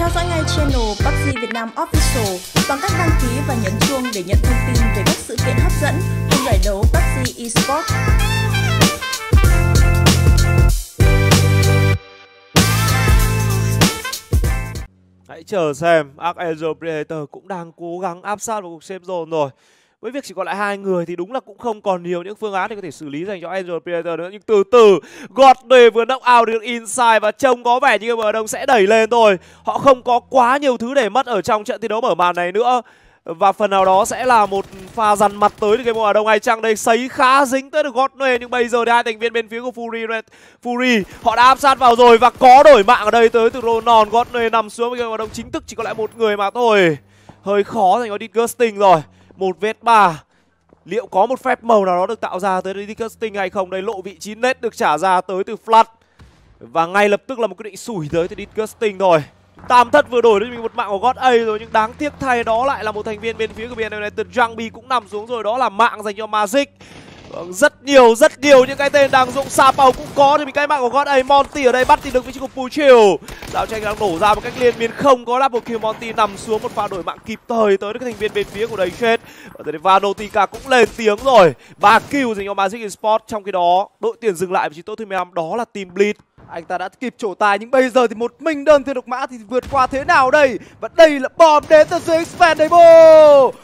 Theo dõi ngay channel PUBG Việt Nam Official bằng cách đăng ký và nhấn chuông để nhận thông tin về các sự kiện hấp dẫn cùng giải đấu PUBG Esports. Hãy chờ xem Archangel Predator cũng đang cố gắng áp sát vào cuộc xem dồn rồi với việc chỉ còn lại hai người thì đúng là cũng không còn nhiều những phương án để có thể xử lý dành cho Angel Predator nữa. Nhưng từ từ Godway vừa knock out được inside và trông có vẻ như mở đông sẽ đẩy lên thôi. Họ không có quá nhiều thứ để mất ở trong trận thi đấu mở màn này nữa. Và phần nào đó sẽ là một pha dằn mặt tới được cái mùa đông hay chăng đây. Sấy khá dính tới được Godway nhưng bây giờ thì hai thành viên bên phía của Fury Red, Fury, họ đã áp sát vào rồi và có đổi mạng ở đây tới từ Ronon Godway nằm xuống với cái mùa đông chính thức, chỉ còn lại một người mà thôi. Hơi khó dành cho Disgusting rồi một vết ba. Liệu có một phép màu nào đó được tạo ra tới Disgusting hay không? Đây, lộ vị trí net được trả ra tới từ Flat. Và ngay lập tức là một quyết định sủi tới từ Disgusting thôi. Tam thất vừa đổi cho mình một mạng của God A rồi, nhưng đáng tiếc thay đó lại là một thành viên bên phía của BN United. Jangbi cũng nằm xuống rồi, đó là mạng dành cho Magic Vâng, rất nhiều rất nhiều những cái tên đang dụng sa bầu cũng có thì bị cái mạng của god ấy monty ở đây bắt thì được vị trí của puchil. Đạo tranh đang nổ ra một cách liên miên không có double kill monty nằm xuống một pha đổi mạng kịp thời tới các thành viên bên phía của đầy chết. Và tới Vanotica cũng lên tiếng rồi. Ba kill dành cho magic esports trong khi đó đội tuyển dừng lại vị trí tốt thứ 15 đó là team bleed anh ta đã kịp trổ tài, nhưng bây giờ thì một mình đơn thiên độc mã thì vượt qua thế nào đây và đây là bom đến từ dưới expandable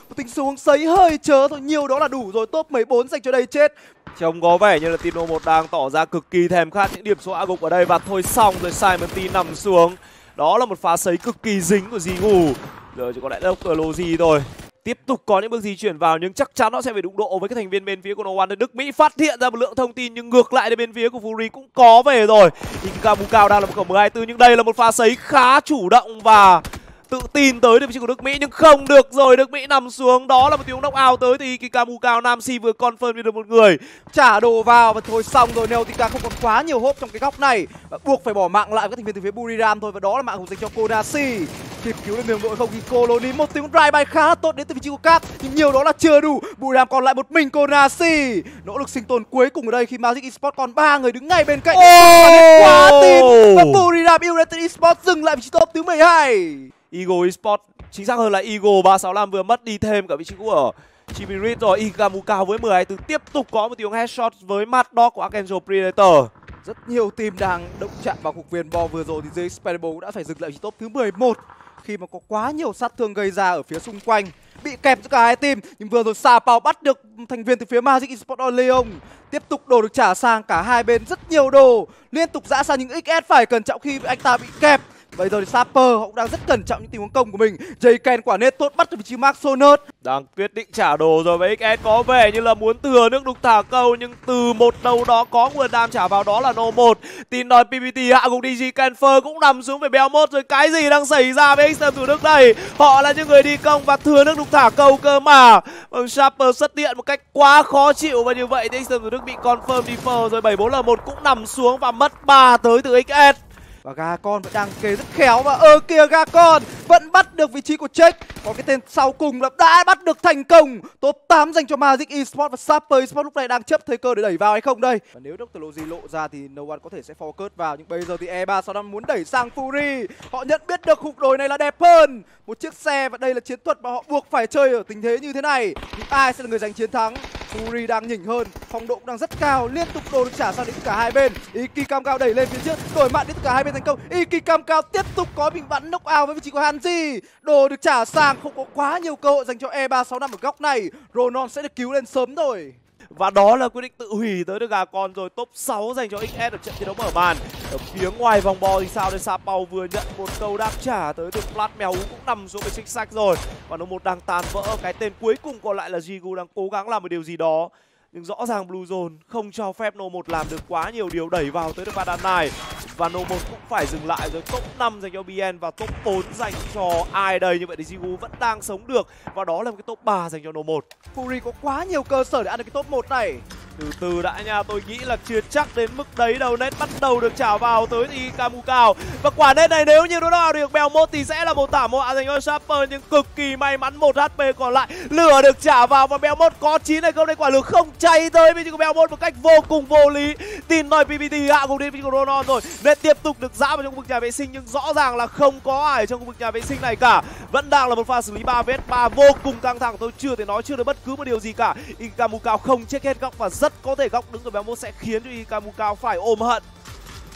một tính xuống sấy hơi chớ, thôi, nhiều đó là đủ rồi, top 14 dành cho đây, chết Trông có vẻ như là Tino một đang tỏ ra cực kỳ thèm khát những điểm số hạ gục ở đây và thôi xong rồi Simon T nằm xuống. Đó là một phá sấy cực kỳ dính của Zigu. Giờ chỉ còn lại Dr. Logi thôi tiếp tục có những bước di chuyển vào, nhưng chắc chắn nó sẽ phải đụng độ với các thành viên bên phía của No One. Đức Mỹ phát hiện ra một lượng thông tin, nhưng ngược lại đến bên phía của Fury cũng có về rồi. Ikamu Bukao đang là một khẩu 124 nhưng đây là một pha sấy khá chủ động và tự tin tới được vị trí của Đức Mỹ, nhưng không được rồi Đức Mỹ nằm xuống, đó là một tiếng knock out tới thì Kikamu cao Nam Si vừa confirm được một người, trả đồ vào và thôi xong rồi Neotica không còn quá nhiều hốp trong cái góc này, và buộc phải bỏ mạng lại với các thành viên từ phía Buriram thôi, và đó là mạng hùng dành cho Kodashi kịp cứu được miếng đội không? Thì Colony một tiếng drive by khá tốt đến từ vị trí của Cap nhưng nhiều đó là chưa đủ. Buriram còn lại một mình Kodashi nỗ lực sinh tồn cuối cùng ở đây khi Magic Esports còn ba người đứng ngay bên cạnh. Oh! quá tin. Và Buriram United Esports dừng lại vị trí top thứ 12 Eagle Esports chính xác hơn là Eagle 365 vừa mất đi thêm cả vị trí của Chimirit rồi. Ikamu cao với 10 từ tiếp tục có một tiếng headshot với Mad Dog của Archangel Predator rất nhiều team đang động chạm vào cục viền bo vừa rồi thì dưới Spedable đã phải dừng lại vị top thứ 11 khi mà có quá nhiều sát thương gây ra ở phía xung quanh, bị kẹp giữa cả hai team. Nhưng vừa rồi Sa Pao bắt được thành viên từ phía Magic Esports Leon tiếp tục đồ được trả sang cả hai bên rất nhiều đồ. Liên tục dã sang những XS phải cẩn trọng khi anh ta bị kẹp. Bây giờ thì Sapper họ cũng đang rất cẩn trọng những tình huống công của mình. Jayken quả nét tốt bắt được vị trí Mark Sonert. Đang quyết định trả đồ rồi với XS có vẻ như là muốn thừa nước đục thả câu, nhưng từ một đầu đó có nguồn đam trả vào, đó là No 1. Tin đòi PPT hạ gục DG Kenfer cũng nằm xuống về bèo một rồi cái gì đang xảy ra với XM Thủ Đức đây? Họ là những người đi công và thừa nước đục thả câu cơ mà. Vâng sapper xuất hiện một cách quá khó chịu và như vậy thì XM Thủ Đức bị confirm defer rồi 74 là một cũng nằm xuống và mất 3 tới từ XS và ga con vẫn đang kề rất khéo và ơ kia ga con, vẫn bắt được vị trí của check còn cái tên sau cùng là đã bắt được thành công. Top 8 dành cho magic esports và super esports lúc này đang chấp thời cơ để đẩy vào hay không đây? Và nếu dr logi lộ ra thì no one có thể sẽ focus vào, nhưng bây giờ thì e 3 sau đó muốn đẩy sang fury. Họ nhận biết được khúc đồi này là đẹp hơn. Một chiếc xe và đây là chiến thuật mà họ buộc phải chơi ở tình thế như thế này. Thì ai sẽ là người giành chiến thắng? Fury đang nhỉnh hơn, phong độ cũng đang rất cao, liên tục đồ được trả sang đến cả hai bên. Iki Cam Cao đẩy lên phía trước, đổi mạng đến cả hai bên thành công. Iki Cam Cao tiếp tục có bị bắn knock out với vị trí của Hanji. Đồ được trả sang, không có quá nhiều cơ hội dành cho E365 ở góc này. Ronon sẽ được cứu lên sớm rồi. Và đó là quyết định tự hủy tới được gà con rồi Top 6 dành cho XS ở trận thi đấu mở màn ở phía ngoài vòng bo thì sao đây? Sapao vừa nhận một câu đáp trả tới từ Plat Mèo cũng nằm xuống với chính sách rồi. Và nó một đang tàn vỡ Cái tên cuối cùng còn lại là Jigu đang cố gắng làm một điều gì đó. Nhưng rõ ràng Blue Zone không cho phép No 1 làm được quá nhiều điều đẩy vào tới được bàn đàn này. Và No 1 cũng phải dừng lại rồi top 5 dành cho BN và top 4 dành cho ai đây? Như vậy thì Jigu vẫn đang sống được. Và đó là một cái top 3 dành cho No 1 Fury có quá nhiều cơ sở để ăn được cái top 1 này từ từ đã nha, tôi nghĩ là chưa chắc đến mức đấy đâu. Nét bắt đầu được trả vào tới thì camu cao. Và quả nét này nếu như nó vào được, bèo mốt thì sẽ là một tả một dành cho Sapper nhưng cực kỳ may mắn, một hp còn lại lửa được trả vào và bèo mốt có chín hay không đây quả lửa không cháy tới với của bèo mốt một cách vô cùng vô lý. Tin nói ppt hạ cùng đến với ronon rồi. Nét tiếp tục được giã vào trong khu vực nhà vệ sinh, nhưng rõ ràng là không có ai trong khu vực nhà vệ sinh này cả vẫn đang là một pha xử lý ba vết, ba vô cùng căng thẳng. Tôi chưa thể nói, chưa được bất cứ một điều gì cả. Ikamukao không check hết góc và rất có thể góc đứng của béo sẽ khiến cho Ikamukao phải ôm hận.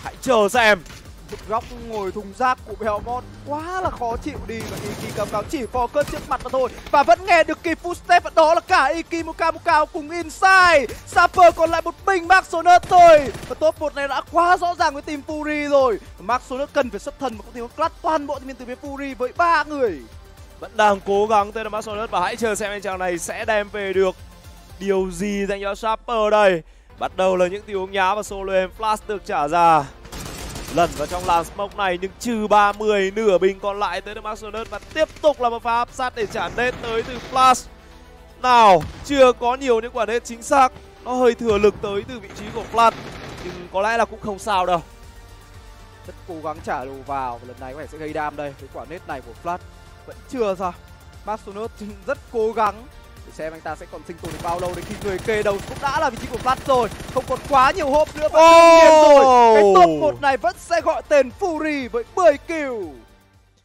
Hãy chờ xem góc ngồi thùng rác của Belmont quá là khó chịu đi và Iki cầm cáo chỉ focus trước mặt mà thôi. Và vẫn nghe được kịp footstep step, và đó là cả Iki Muka Muka cùng Inside. Sapper còn lại một mình Max Sonus thôi. Và top 1 này đã quá rõ ràng với team Fury rồi. Max Sonus cần phải xuất thần và có thể clutch toàn bộ team từ phía Fury với ba người. Vẫn đang cố gắng, tên là Max Sonus và hãy chờ xem anh chàng này sẽ đem về được điều gì dành cho Sapper đây. Bắt đầu là những tiếng nhá, và solo em flash được trả ra lần vào trong làn smoke này nhưng trừ 30 nửa bình còn lại tới được Maxonus và tiếp tục là một pha áp sát để trả nết tới từ Flash. Nào, chưa có nhiều những quả nết chính xác, nó hơi thừa lực tới từ vị trí của Flash nhưng có lẽ là cũng không sao đâu. Rất cố gắng trả đồ vào và lần này có thể sẽ gây đam đây với quả nết này của Flash vẫn chưa ra. Maxonus rất cố gắng để xem anh ta sẽ còn sinh tồn được bao lâu đến khi người kê đầu cũng đã là vị trí của Vlad rồi. Không còn quá nhiều hộp nữa và oh. rồi. Cái top một này vẫn sẽ gọi tên Fury với 10 kill